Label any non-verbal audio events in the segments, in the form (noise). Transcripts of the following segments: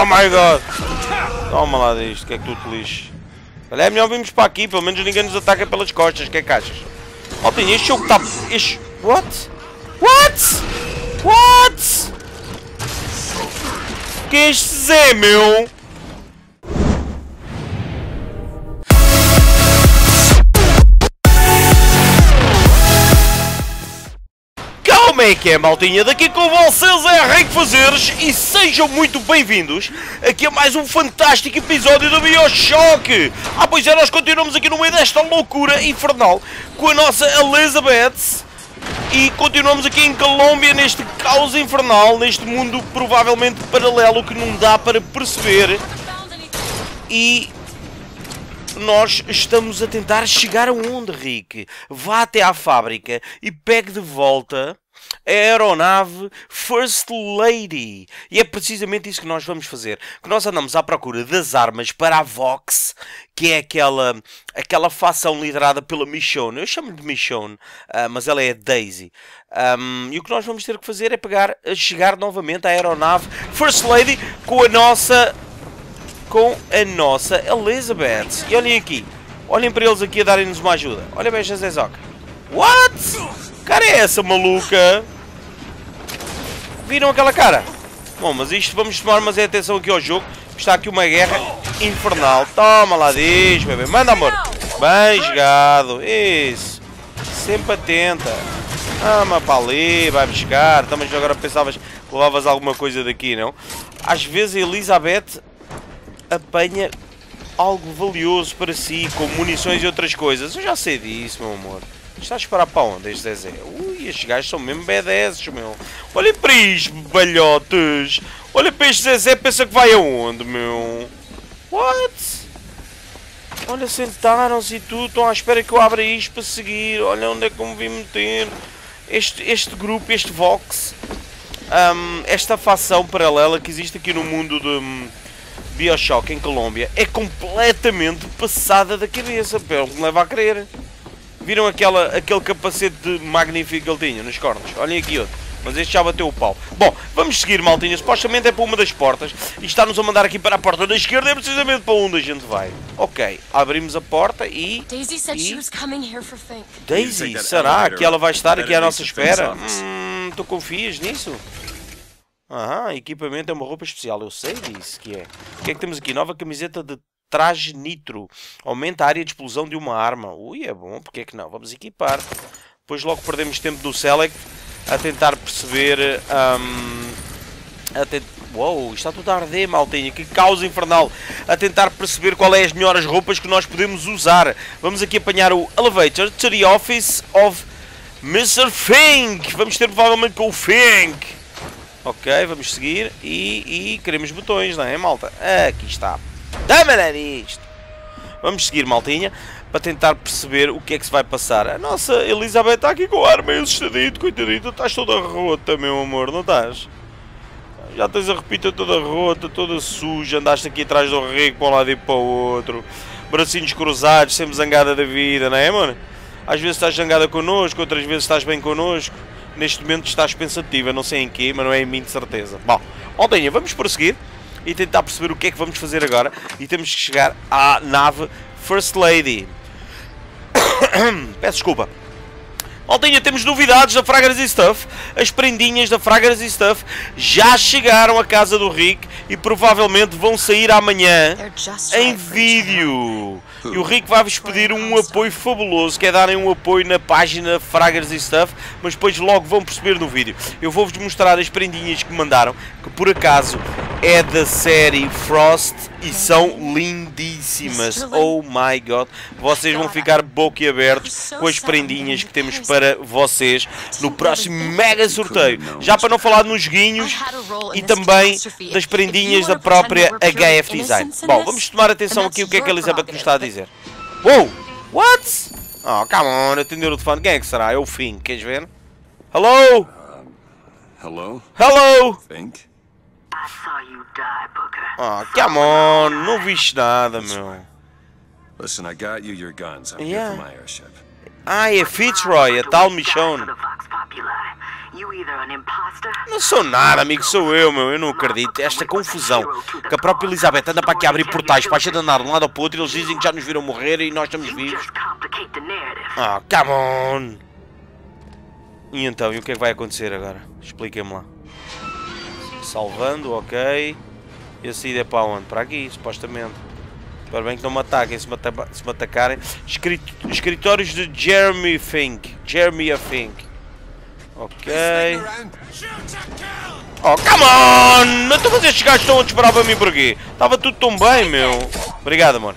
Oh my god! Toma lá disto, que é que tu te lixes. Olha, é melhor virmos para aqui, pelo menos ninguém nos ataca pelas costas, que é que achas? Tem este jogo está... Este... What? What? What? Que este Zé, meu? É que é, maltinha? Daqui com vocês é Henrique Fazeres e sejam muito bem-vindos aqui a mais um fantástico episódio do Bioshock! Ah, pois é, nós continuamos aqui no meio desta loucura infernal com a nossa Elizabeth e continuamos aqui em Colômbia neste caos infernal, neste mundo provavelmente paralelo que não dá para perceber e nós estamos a tentar chegar aonde, Rick? Vá até à fábrica e pegue de volta a aeronave First Lady. E é precisamente isso que nós vamos fazer. Que nós andamos à procura das armas para a Vox, que é aquela, aquela facção liderada pela Michonne. Eu chamo de Michonne, uh, mas ela é a Daisy. Um, e o que nós vamos ter que fazer é pegar, chegar novamente à aeronave First Lady com a nossa com a nossa Elizabeth. E olhem aqui. Olhem para eles aqui a darem-nos uma ajuda. Olha bem esta Zezoca. What? Cara é essa maluca? Viram aquela cara? Bom, mas isto vamos tomar mais atenção aqui ao jogo. Está aqui uma guerra infernal. Toma lá, diz, bebê. Manda, amor. Bem jogado. Isso. Sempre atenta. Ama para ali, vai buscar. Mas agora pensavas que levavas alguma coisa daqui, não? Às vezes a Elizabeth apanha algo valioso para si, como munições e outras coisas. Eu já sei disso, meu amor. Estás a esperar para onde, este Zezé? Ui, estes gajos são mesmo B10, meu. Olha para isto, balhotes. Olha para este Zezé, pensa que vai aonde, meu? What? Olha, sentaram-se e tudo, estão à espera que eu abra isto para seguir. Olha onde é que eu me vim meter. Este, este grupo, este Vox, um, esta facção paralela que existe aqui no mundo de Bioshock em Colômbia é completamente passada da cabeça, pelo que me leva a crer. Viram aquela, aquele capacete magnífico que ele tinha nos cornos? Olhem aqui outro. Mas este já bateu o pau. Bom, vamos seguir, maltinha. Supostamente é para uma das portas. E está-nos a mandar aqui para a porta da esquerda. É precisamente para onde a gente vai. Ok, abrimos a porta e... Daisy said e... she was coming here for Fink. Daisy, será que ela vai estar aqui à nossa espera? Hum, tu confias nisso? Ah, equipamento é uma roupa especial. Eu sei disso que é. O que é que temos aqui? Nova camiseta de traje nitro. Aumenta a área de explosão de uma arma. Ui, é bom. Porque é que não? Vamos equipar. Depois logo perdemos tempo no Select a tentar perceber... Um, a tent... Uou, está tudo a arder, maltinha. Que causa infernal. A tentar perceber qual é as melhores roupas que nós podemos usar. Vamos aqui apanhar o Elevator to the Office of Mr. Fink. Vamos ter provavelmente com o Fink. Ok, vamos seguir. E, e queremos botões, não é, malta? Aqui está. Dá-me isto. Vamos seguir, maltinha, para tentar perceber o que é que se vai passar. A nossa Elizabeth está aqui com o ar meio assustadito, coitadito. Estás toda rota, meu amor, não estás? Já tens a repita toda rota, toda suja. Andaste aqui atrás do rico para um lado e para o outro. Bracinhos cruzados, sempre zangada da vida, não é, mano? Às vezes estás zangada connosco, outras vezes estás bem connosco. Neste momento estás pensativa, não sei em quê, mas não é em mim de certeza. Bom, Aldinha, vamos prosseguir e tentar perceber o que é que vamos fazer agora. E temos que chegar à nave First Lady. (coughs) Peço desculpa. Aldinha, temos novidades da Fragrance Stuff. As prendinhas da Fragrance Stuff já chegaram à casa do Rick e provavelmente vão sair amanhã em vídeo. E o Rick vai-vos pedir um apoio fabuloso, que é darem um apoio na página Fragrance Stuff, mas depois logo vão perceber no vídeo. Eu vou-vos mostrar as prendinhas que mandaram, que por acaso é da série Frost e são lindíssimas. Oh my god, vocês vão ficar boquiabertos com as prendinhas que temos para vocês no próximo mega sorteio. Já para não falar nos guinhos e também das prendinhas da própria HF Design. Bom, vamos tomar atenção aqui o que é que a Elizabeth nos está a dizer. Uou! What? Oh, come on, atender o telefone. Quem é que será? É o Finn, queres ver? Hello? Hello? Hello? Fink? Booker. Oh, come on, não viste nada, meu. Listen, I got you your guns. I'm Yeah. here for my airship. Ah, é Fitzroy, a tal Michonne. Não sou nada, amigo, sou eu, meu. Eu não acredito. Esta confusão. Que a própria Elizabeth anda para aqui abrir portais para a gente andar de um lado ao outro e eles dizem que já nos viram morrer e nós estamos vivos. Ah, come on! E então, e o que é que vai acontecer agora? Expliquem-me lá. Salvando, ok. E a saída é para onde? Para aqui, supostamente. Espero bem que não me ataquem. Se me, se me atacarem. Escrit escritórios de Jeremy Fink. Jeremy Fink. Ok. Oh, come on! Então mas estes gajos estão a disparar para mim por quê? Estava tudo tão bem, meu. Obrigado, amor.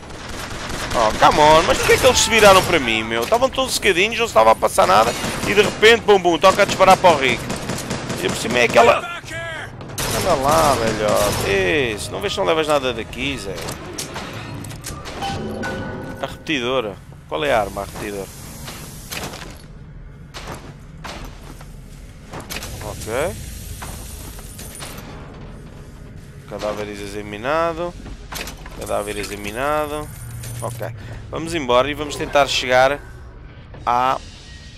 Oh, come on, mas porquê é que eles se viraram para mim, meu? Estavam todos secadinhos, não estava a passar nada e de repente, bum bum, toca a disparar para o Rick. E por cima é aquela. Anda lá, velhote. Isso, não vês que não levas nada daqui, Zé. A repetidora. Qual é a arma, a repetidora? Ok. Cadáver examinado. Cadáver examinado. Ok. Vamos embora e vamos tentar chegar à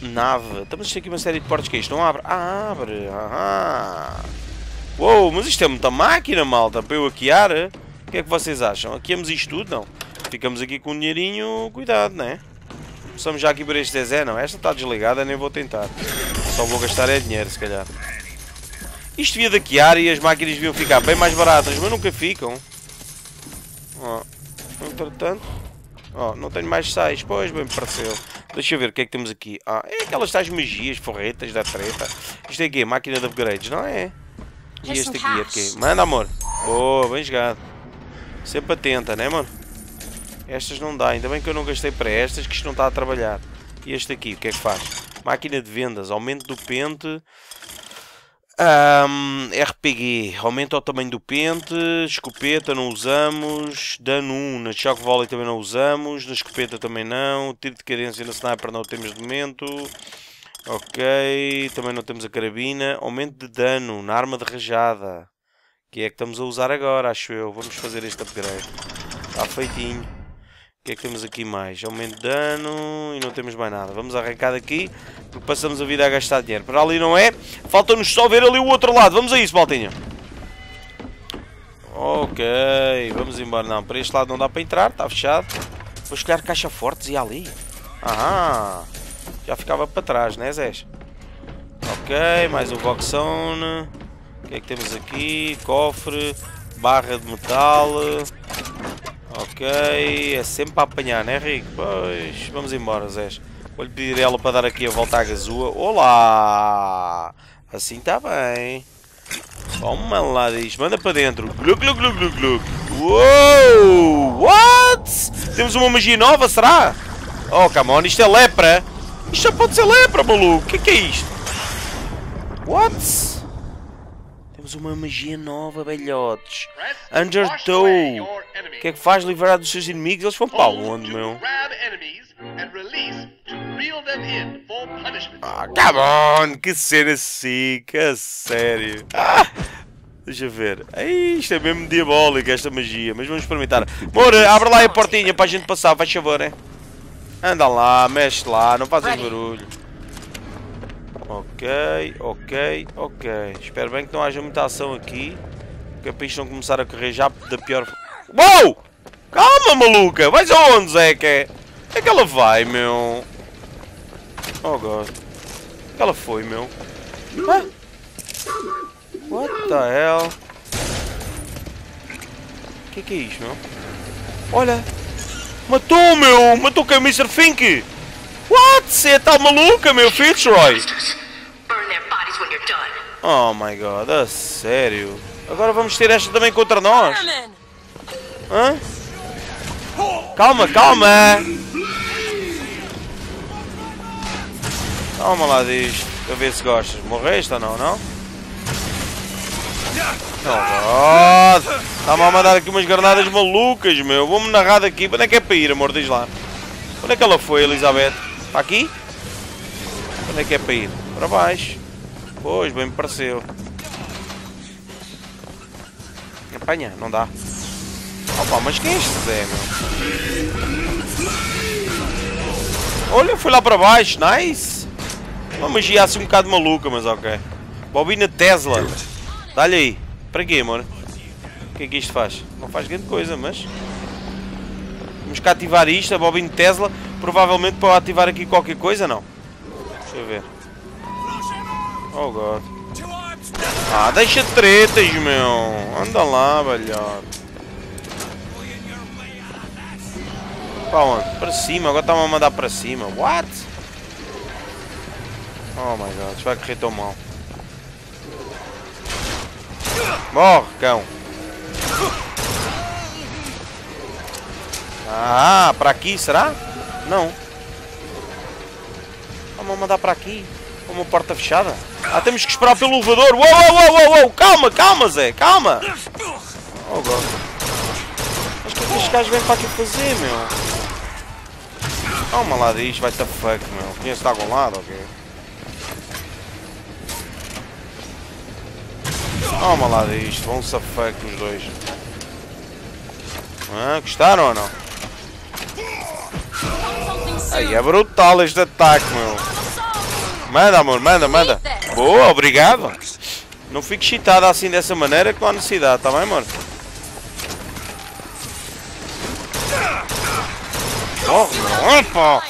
nave. Estamos a aqui uma série de portas que é isto não abre. Ah, abre. Aham. Uou, mas isto é muita máquina, malta, para eu hackear. O que é que vocês acham? Hackeamos isto tudo? Não. Ficamos aqui com um dinheirinho, cuidado, né? Começamos já aqui por este Zezé, não. Esta está desligada, nem vou tentar. Só vou gastar é dinheiro, se calhar. Isto devia hackear e as máquinas deviam ficar bem mais baratas, mas nunca ficam. Ó, entretanto... Ó, não tenho mais sais. Pois, bem me pareceu. Deixa eu ver o que é que temos aqui. Ah, é aquelas tais magias, forretas da treta. Isto é aqui, máquina de upgrades, não é? E este aqui é? Manda, amor. Boa, bem jogado. Sempre atenta, né, mano? Estas não dá. Ainda bem que eu não gastei para estas, que isto não está a trabalhar. E este aqui, o que é que faz? Máquina de vendas, aumento do pente. Ahm, RPG, aumenta o tamanho do pente, escopeta não usamos, dano 1 na shock volley também não usamos, na escopeta também não, tiro de cadência na sniper não temos de momento, ok, também não temos a carabina, aumento de dano na arma de rajada, que é que estamos a usar agora, acho eu, vamos fazer este upgrade, está feitinho. O que é que temos aqui mais? Aumento de dano e não temos mais nada. Vamos arrancar daqui porque passamos a vida a gastar dinheiro. Para ali não é. Falta-nos só ver ali o outro lado. Vamos a isso, Maltinha. Ok, vamos embora. Não, para este lado não dá para entrar, está fechado. Vou escolher caixa fortes e ali. Aham, já ficava para trás, né, Zés? Ok, mais um Voxone. O que é que temos aqui? Cofre, barra de metal. Ok, é sempre para apanhar, né, Rico? Pois, vamos embora, Zés. Vou-lhe pedir ela para dar aqui a volta à gazua. Olá! Assim está bem. Toma lá diz, manda para dentro. Glug, glug, glug, glug. Uou! What? Temos uma magia nova, será? Oh, come on, isto é lepra. Isto já pode ser lepra, maluco. O que é que é isto? What? Temos uma magia nova, velhotes. Undertow. O que é que faz livrar dos seus inimigos? Eles vão para onde, meu? Ah, come on! Que cena seca, a sério. Ah, deixa ver. Ai, isto é mesmo diabólico, esta magia. Mas vamos experimentar. Moura, abre lá a portinha para a gente passar, faz favor, hein? Anda lá, mexe lá, não fazes barulho. Ok, ok, ok. Espero bem que não haja muita ação aqui. Que é para isto não começar a correr já da pior... Uou! Calma, maluca! Vais aonde, Zeca? É que ela vai, meu? Oh, God. que ela foi, meu? Ah? What the hell? O que, que é isto, meu? Olha! Matou, meu! Matou quem? Mr. Fink! What? Você é tal maluca, meu Fitzroy? Burn their bodies when you're done. Oh my god, a sério? Agora vamos ter esta também contra nós? Hã? Calma, calma! Calma lá disto, para ver se gostas. Morreste ou não, não? Oh god! Está-me a mandar aqui umas granadas malucas, meu. Vou-me narrar daqui. Para onde é que é para ir, amor? Diz lá. Onde é que ela foi, Elizabeth? Para aqui? Para onde é que é para ir? Para baixo. Pois, bem me pareceu. Apanha, não dá. Opa, mas quem é este Zé, meu? Olha, foi lá para baixo, nice! Uma magia assim um bocado maluca, mas ok. Bobina Tesla. Dá-lhe aí. Para quê, amor? O que é que isto faz? Não faz grande coisa, mas... Vamos cá ativar isto, a bobina Tesla. Provavelmente para ativar aqui qualquer coisa, não? Deixa eu ver. Oh, God. Ah, deixa de tretas, meu. Anda lá, velhote. Para onde? Para cima, agora está-me a mandar para cima. What? Oh my god, isto vai correr tão mal. Morre, cão. Ah, para aqui, será? Não. Vamos mandar para aqui. Uma porta fechada. Ah, temos que esperar pelo elevador. Uou, uou, uou, uou. Calma, calma, Zé. Calma. Oh, God. Mas o que é que estes gajos vêm para aqui fazer, meu? Calma lá disto, vai te fuck, meu. Conhece de algum lado, ok? Calma lá disto, vão-se a fuck os dois. Ah, gostaram ou não? Aí é brutal este ataque, meu. Manda, amor, manda, manda. Boa, obrigado. Não fico excitado assim dessa maneira com a necessidade, tá bem, amor? Meu. Opa!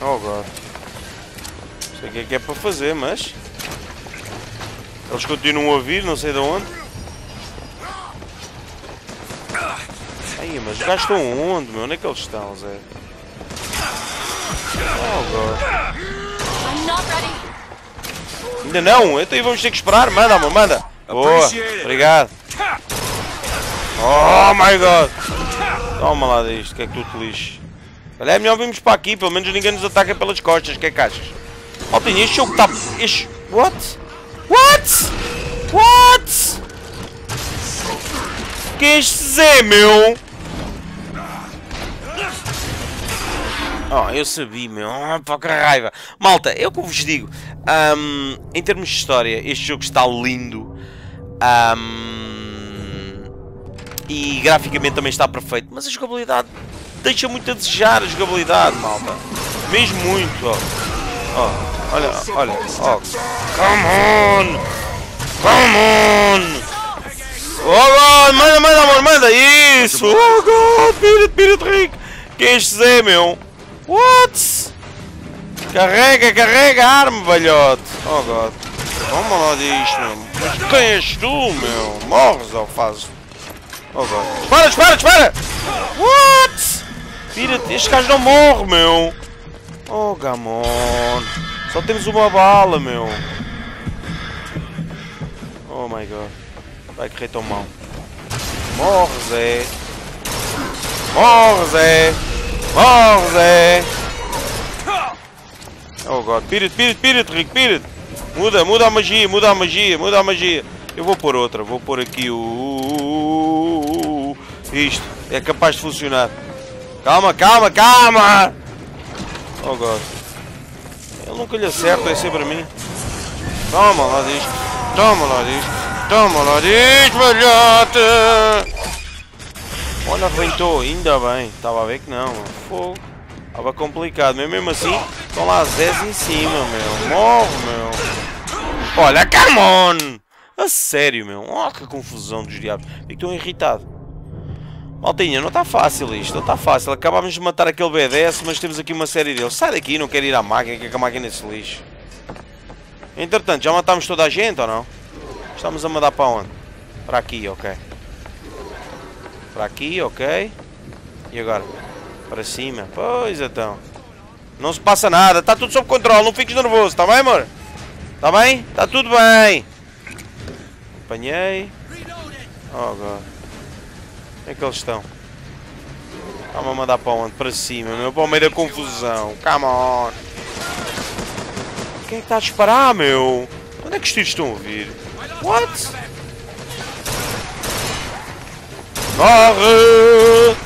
Oh, God. Não sei o que é que é para fazer, mas... Eles continuam a vir, não sei de onde. Aí, mas os gajos estão onde, meu? Onde é que eles estão, Zé? Oh. Ainda não? Então aí vamos ter que esperar. Manda, amor, manda. Boa. Obrigado. Oh, my God. Toma lá disto, que é que tu te lixes. Olha, é melhor virmos para aqui, pelo menos ninguém nos ataca pelas costas. Que é que achas? Maltinha, este jogo está... Este... What? What? What? Que é este Zé, meu? Oh, eu sabia, meu. Oh, pá, que raiva. Malta, eu como vos digo, ahm, em termos de história, este jogo está lindo. Ahm, e graficamente também está perfeito. Mas a jogabilidade deixa muito a desejar, a jogabilidade, malta. Mesmo muito, ó. Oh, olha, olha. Oh, come on! Come on! Oh God, manda, manda, amor, manda! Isso! Oh God, pira, pira, Rick! Quem é este Zé, meu? What? Carrega, carrega a arma, velhote! Oh God! Toma lá disto, meu! Mas quem és tu, meu? Morres ou fazes? Oh God! Espera, espera, espera! What? Pira-te, este gajo não morre, meu! Oh, Gamon! Só temos uma bala, meu! Oh my God! Vai correr tão mal! Morre, Zé! Morre, Zé! Morre! Oh God, pira-te, pira-te, pira-te, Rico, pira-te! Muda, muda a magia, muda a magia, muda a magia! Eu vou pôr outra, vou pôr aqui o... Isto, é capaz de funcionar. Calma, calma, calma! Oh God. Ele nunca lhe acerta, é sempre a mim. Toma lá disto, toma lá disto, toma lá disto, velhote! Olha, arrebentou, ainda bem. Estava a ver que não, fogo. Estava complicado, mas mesmo assim, estão lá Zés em cima, meu. Morre, meu. Olha, come on! A sério, meu. Oh, que confusão dos diabos. Fico tão irritado. Maltinha, não está fácil isto, não está fácil. Acabámos de matar aquele BDS, mas temos aqui uma série deles. Sai daqui, não quero ir à máquina, que a máquina se lixe. Entretanto, já matámos toda a gente ou não? Estamos a mandar para onde? Para aqui, ok. Para aqui, ok. E agora? Para cima. Pois então. Não se passa nada. Está tudo sob controle. Não fiques nervoso. Está bem, amor? Está bem? Está tudo bem. Apanhei. Oh, God. Onde é que eles estão? Está-me a mandar para onde? Para cima, meu. Para o meio da confusão. Come on. Quem é que está a disparar, meu? Onde é que os tiros estão a vir? What? Corre!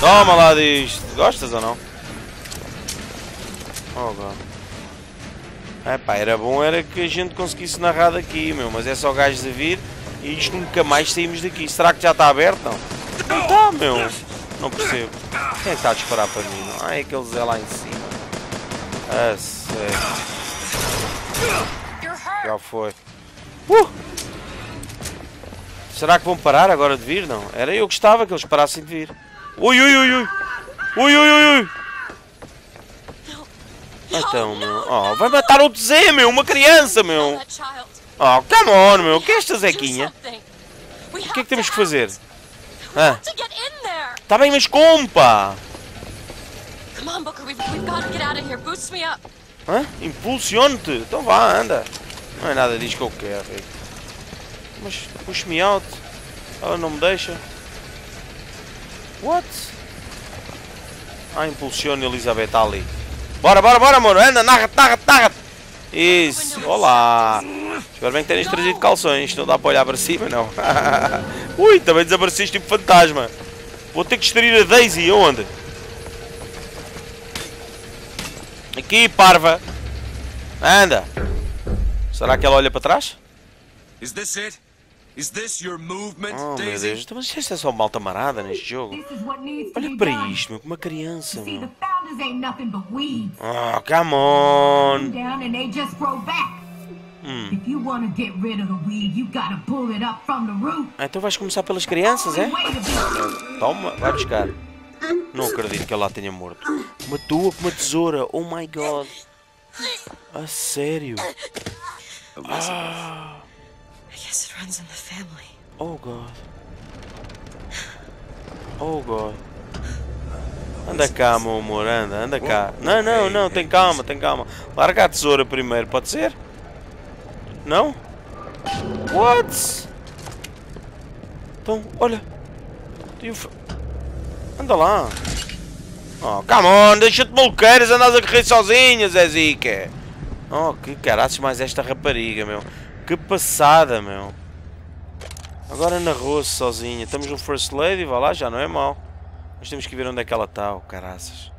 Toma lá disto. Gostas ou não? Oh, God. Epá, era bom era que a gente conseguisse narrar daqui, meu. Mas é só gajos a vir e isto nunca mais saímos daqui. Será que já está aberto? Não. Não está, meu. Não percebo. Quem é que está a disparar para mim? Não? Ah, é aquele Zé lá em cima. Ah, sério. Já foi. Uh! Será que vão parar agora de vir? Não. Era eu que gostava que eles parassem de vir. Ui, ui, ui, ui. Ui, ui, ui, ui. Então, meu. Oh, vai matar outro Zé, meu. Uma criança, meu. Oh, come on, meu. Que é esta Zequinha? O que é que temos que fazer? Ah, tá bem, mas como, pá? Hã? Impulsione-te. Então vá, anda. Não é nada disso que eu quero, Rick. Mas push me out. Ela não me deixa. What? Ah, impulsione Elizabeth ali. Bora, bora, bora, amor. Anda, narra-te, narra-te, narra-te. Isso. Olá. Espero bem que tenhas trazido calções. Não dá para olhar para cima, não. (laughs) Ui, também desapareceste tipo fantasma. Vou ter que distrair a Daisy. Onde? Aqui, parva. Anda. Será que ela olha para trás? Is this it? Is this your movement, Oh, meu Daisy? Deus. Então, Mas isto é só malta marada neste jogo. This is what needs to Olha be para done. isto, meu. Uma criança, See, the meu. founders ain't nothing but weeds. Oh, come on. Down and they just grow back. If you want to get rid of the weed, you gotta pull it up from the root. Ah, Então vais começar pelas crianças, é? Toma, vai buscar. Não acredito que ela tenha morto. Matou-a com uma tesoura. Oh my god. A sério? Elizabeth. Guess it runs in the family. Oh god. Oh god. Anda cá, meu amor, anda, anda cá. Não, não, não, tem calma, tem calma. Larga a tesoura primeiro, pode ser? Não? What? Então, olha. Anda lá. Oh, come on, deixa-te maluqueiras, andas a correr sozinha, Zé Zica. Oh, que caraças mais esta rapariga, meu. Que passada, meu. Agora narrou-se sozinha. Estamos no First Lady, vá lá, já não é mau. Mas temos que ver onde é que ela está, oh, caraças.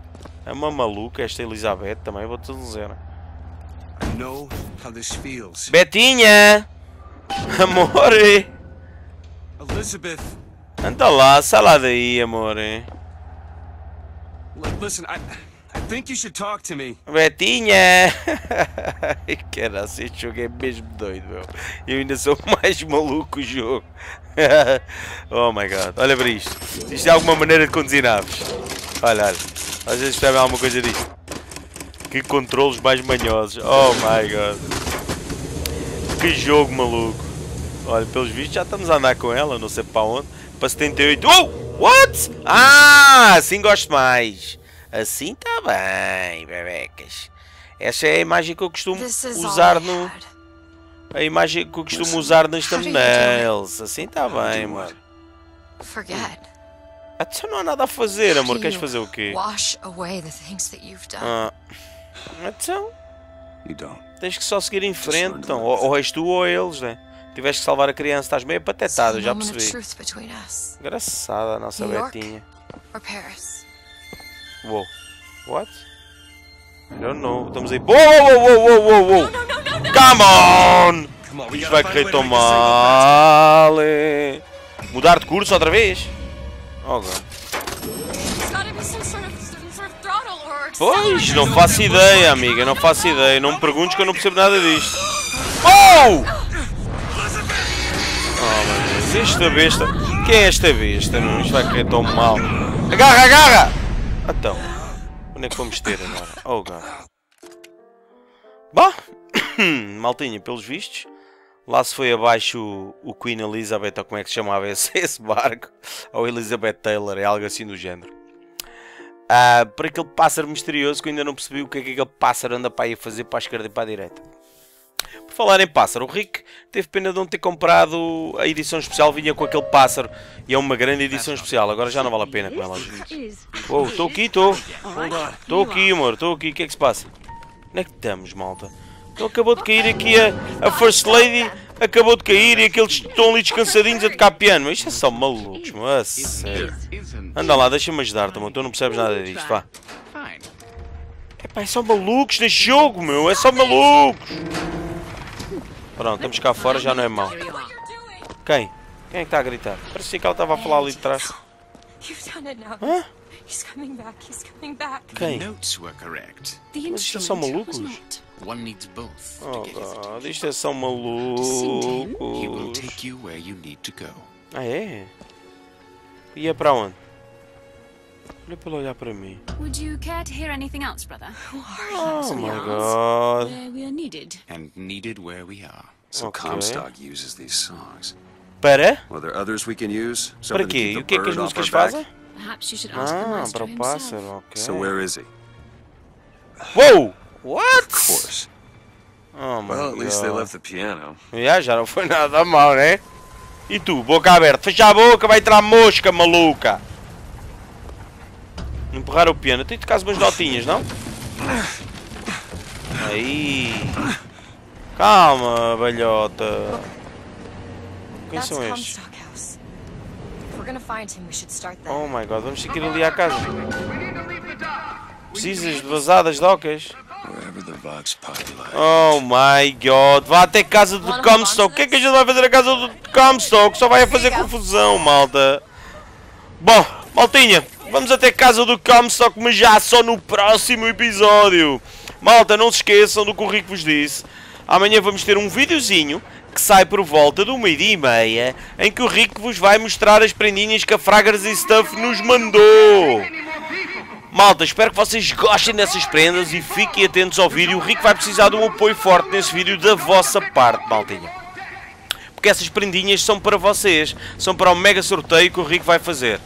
É uma maluca esta Elizabeth também, vou-te dizer. Betinha! (laughs) Amor! Elizabeth, Anda lá, sai lá daí, amor. li- listen, I think you should talk to me. Betinha! Este jogo é mesmo doido, meu. Eu ainda sou (laughs) mais maluco o jogo. (laughs) oh my god, olha para isto. Isto é alguma maneira de conduzir naves. Olha, olha. Vezes percebem alguma coisa disto. Que controles mais manhosos. Oh my god. Que jogo maluco. Olha, pelos vistos já estamos a andar com ela, não sei para onde. Para 78. Oh! What? Ah, assim gosto mais. Assim está bem, bebecas. Essa é a imagem que eu costumo usar no. A imagem que eu costumo usar nas thumbnails. Assim está bem, mano. Até não há nada a fazer, amor. Queres fazer o quê? Wash away the things that you've done. Ah. Então, You don't. tens que só seguir em frente. Então. Ou, ou és tu ou eles, né? Tiveste que salvar a criança, estás meio It's a patetado, já percebi. truth between us. Engraçada a nossa? Betinha. Or Paris. Uou. What? I don't know. Estamos aí. Uou, uou, uou, uou, uou, uou. Come on! Come on, we Isto vai correr tão mal. Mudar de curso outra vez? Oh, God. Pois, não faço ideia, amiga. Não faço ideia. Não me perguntes que eu não percebo nada disto. (gasps) Oh! Oh, meu Deus. Esta besta. Quem é esta besta? Não, isto vai correr tão mal. Agarra, agarra! Então. Onde é que vamos ter agora? Oh, God. Bah! (coughs) Maltinha, pelos vistos. Lá se foi abaixo o, o Queen Elizabeth, ou como é que se chamava esse, (laughs) esse barco. Ou Elizabeth Taylor, é algo assim do género. Ah, para aquele pássaro misterioso que eu ainda não percebi o que é que aquele pássaro anda para aí fazer para a esquerda e para a direita. Por falar em pássaro, o Rick teve pena de não ter comprado a edição especial, vinha com aquele pássaro e é uma grande edição especial, agora já não vale a pena com ela. Estou aqui, estou. Estou aqui, amor, estou aqui, o que é que se passa? Onde é que estamos, malta? Então acabou de cair aqui a, a First Lady, acabou de cair e aqueles estão ali descansadinhos a tocar piano. Mas isto é só malucos, mano, a sério. Anda lá, deixa-me ajudar-te, mano, tu não percebes nada disto, vá. Epá, é só malucos neste jogo, meu, é só malucos. Pronto, estamos cá fora, já não é mau. Doing? Quem? Quem é que está a gritar? Parecia que ela estava a falar ali de trás. Hã? He's coming back. He's coming back. Quem? Mas isto são instrument malucos? was not. One needs both Oh god, isto é são malucos. Ah é? Ia para onde? Olha ele olhar para mim. Would you care to hear anything else, brother? Oh my god. Where we are needed. And needed where we are. So Okay. Comstock uses these songs. Para? Well, there are others we can use. Para quê? E keep o the que é que as bird off músicas fazem? Perhaps you should ask the Ah, para o himself. pássaro, ok. So where is he? Uou! What? Of course. Oh my Well, at least they god. left the piano. Já, já não foi nada mal, né? E tu, boca aberta, fecha a boca, vai entrar mosca, maluca! Empurrar o piano, tem de tocar umas notinhas, não? Aí! Calma, velhota! Quem são estes? Oh my god, vamos ter que ir ali à casa. Precisas de vazadas docas? Oh my god, vá até casa do Comstock. O que é que a gente vai fazer a casa do Comstock? Só vai fazer confusão, malta. Bom, maltinha, vamos até casa do Comstock, mas já só no próximo episódio. Malta, não se esqueçam do que o Rico vos disse. Amanhã vamos ter um videozinho que sai por volta do meio-dia e meia, em que o Rico vos vai mostrar as prendinhas que a Fragras e Stuff nos mandou. Malta, espero que vocês gostem dessas prendas e fiquem atentos ao vídeo. O Rico vai precisar de um apoio forte nesse vídeo da vossa parte, maltinha. Porque essas prendinhas são para vocês. São para o mega sorteio que o Rico vai fazer.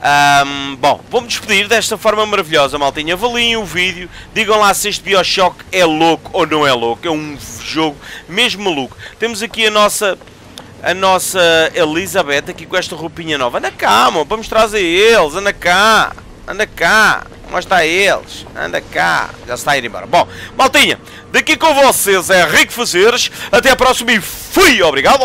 Ahm, bom, vou-me despedir desta forma maravilhosa, maltinha. Avaliem o vídeo. Digam lá se este Bioshock é louco ou não é louco. É um jogo mesmo maluco. Temos aqui a nossa... A nossa Elizabeth aqui com esta roupinha nova. Anda cá, mano, vamos trazer eles. Anda cá. Anda cá, mostra a eles. Anda cá. Já está a ir embora. Bom, maltinha, daqui com vocês é Rico Fazeres. Até a próxima e fui. Obrigado.